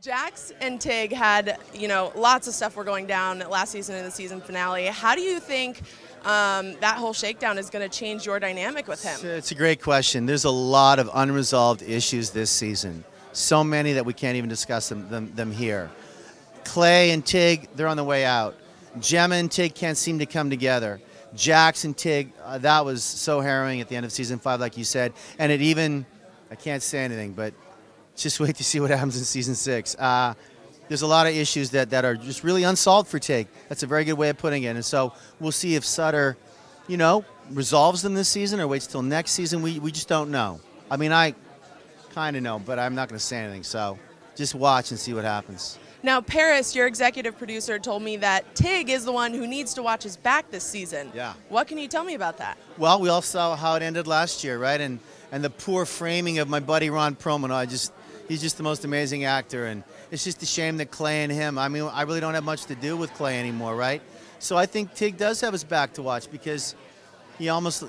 Jax and Tig had, you know, lots of stuff were going down last season in the season finale. How do you think um, that whole shakedown is going to change your dynamic with him? It's a great question. There's a lot of unresolved issues this season. So many that we can't even discuss them, them, them here. Clay and Tig, they're on the way out. Gemma and Tig can't seem to come together. Jax and Tig, uh, that was so harrowing at the end of season five, like you said. And it even, I can't say anything, but just wait to see what happens in season six. Uh, there's a lot of issues that, that are just really unsolved for Tig. That's a very good way of putting it. And so we'll see if Sutter, you know, resolves them this season or waits till next season. We, we just don't know. I mean, I kind of know, but I'm not going to say anything. So just watch and see what happens. Now, Paris, your executive producer, told me that Tig is the one who needs to watch his back this season. Yeah. What can you tell me about that? Well, we all saw how it ended last year, right? And and the poor framing of my buddy Ron Perlman. I just he's just the most amazing actor, and it's just a shame that Clay and him. I mean, I really don't have much to do with Clay anymore, right? So I think Tig does have his back to watch because he almost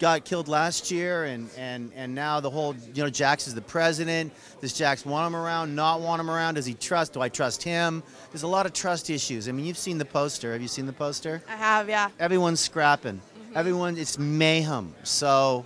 got killed last year, and, and, and now the whole, you know, Jax is the president. Does Jax want him around, not want him around? Does he trust? Do I trust him? There's a lot of trust issues. I mean, you've seen the poster. Have you seen the poster? I have, yeah. Everyone's scrapping. Mm-hmm. Everyone, it's mayhem. So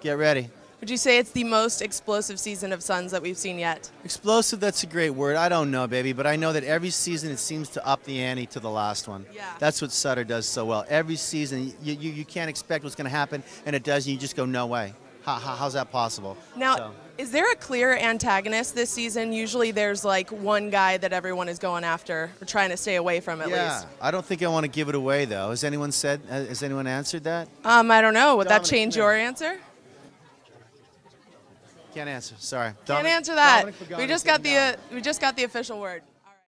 get ready. Would you say it's the most explosive season of Sons that we've seen yet? Explosive, that's a great word. I don't know, baby, but I know that every season it seems to up the ante to the last one. Yeah. That's what Sutter does so well. Every season, you, you, you can't expect what's going to happen, and it does, and you just go, no way. How, how, how's that possible? Now, So- is there a clear antagonist this season? Usually there's like one guy that everyone is going after or trying to stay away from at least. yeah, least. I don't think I want to give it away, though. Has anyone said, has anyone answered that? Um, I don't know. Would that change come here. your answer? Can't answer. Sorry. Can't Dominic- answer that. We just got the uh, we just got the official word.